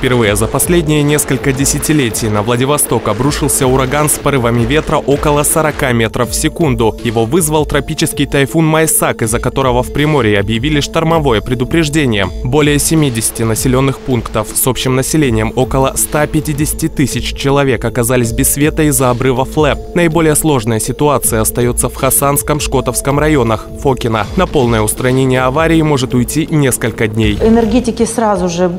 Впервые за последние несколько десятилетий на Владивосток обрушился ураган с порывами ветра около 40 метров в секунду. Его вызвал тропический тайфун Майсак, из-за которого в Приморье объявили штормовое предупреждение. Более 70 населенных пунктов с общим населением около 150 тысяч человек оказались без света из-за обрыва ФЛЭП. Наиболее сложная ситуация остается в Хасанском, Шкотовском районах, Фокина. На полное устранение аварии может уйти несколько дней. Энергетики сразу же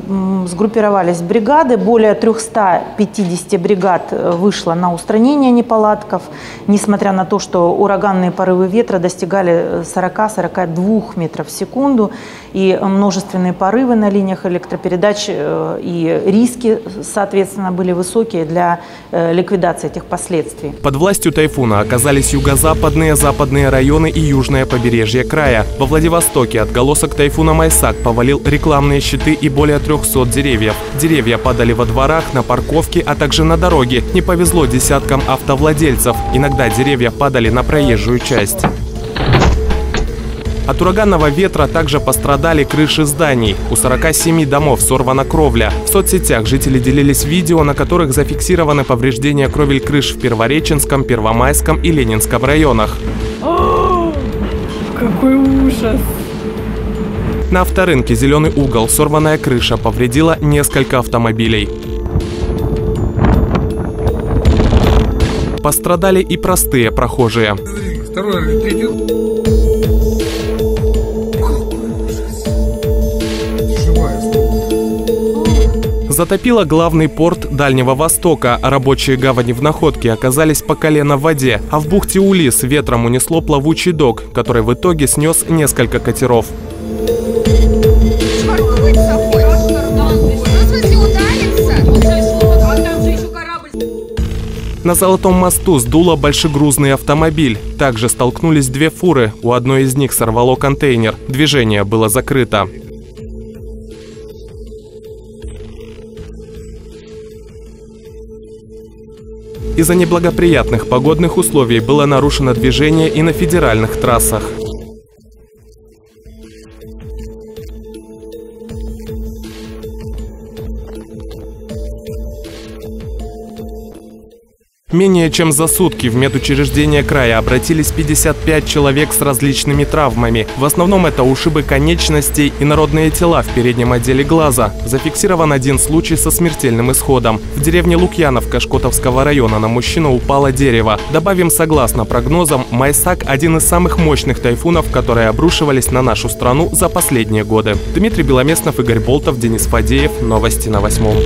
сгруппировались в бригады. Более 350 бригад э, вышло на устранение неполадков, несмотря на то, что ураганные порывы ветра достигали 40-42 метров в секунду, и множественные порывы на линиях электропередач, э, и риски, соответственно, были высокие для э, ликвидации этих последствий. Под властью тайфуна оказались юго-западные, западные районы и южное побережье края. Во Владивостоке отголосок тайфуна Майсак повалил рекламные щиты и более 300 деревьев. Деревья падали во дворах, на парковке, а также на дороге. Не повезло десяткам автовладельцев. Иногда деревья падали на проезжую часть. От ураганного ветра также пострадали крыши зданий. У 47 домов сорвана кровля. В соцсетях жители делились видео, на которых зафиксированы повреждения кровель крыш в Первореченском, Первомайском и Ленинском районах. О, какой ужас! На авторынке «Зеленый угол» сорванная крыша повредила несколько автомобилей. Пострадали и простые прохожие. Второй. Затопило главный порт Дальнего Востока. Рабочие гавани в Находке оказались по колено в воде. А в бухте Улис ветром унесло плавучий док, который в итоге снес несколько катеров. На Золотом мосту сдуло большегрузный автомобиль. Также столкнулись две фуры. У одной из них сорвало контейнер. Движение было закрыто. Из-за неблагоприятных погодных условий было нарушено движение и на федеральных трассах. Менее чем за сутки в медучреждение края обратились 55 человек с различными травмами. В основном это ушибы конечностей и народные тела в переднем отделе глаза. Зафиксирован один случай со смертельным исходом. В деревне Лукьяновка Шкотовского района на мужчину упало дерево. Добавим, согласно прогнозам, Майсак – один из самых мощных тайфунов, которые обрушивались на нашу страну за последние годы. Дмитрий Беломестнов, Игорь Болтов, Денис Фадеев. Новости на восьмом.